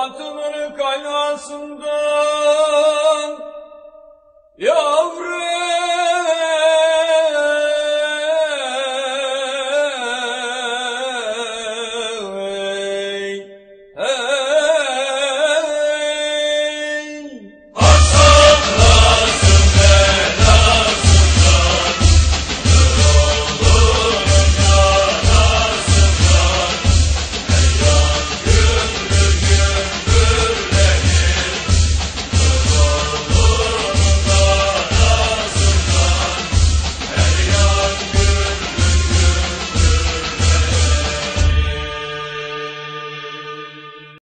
batının kaynasından Ya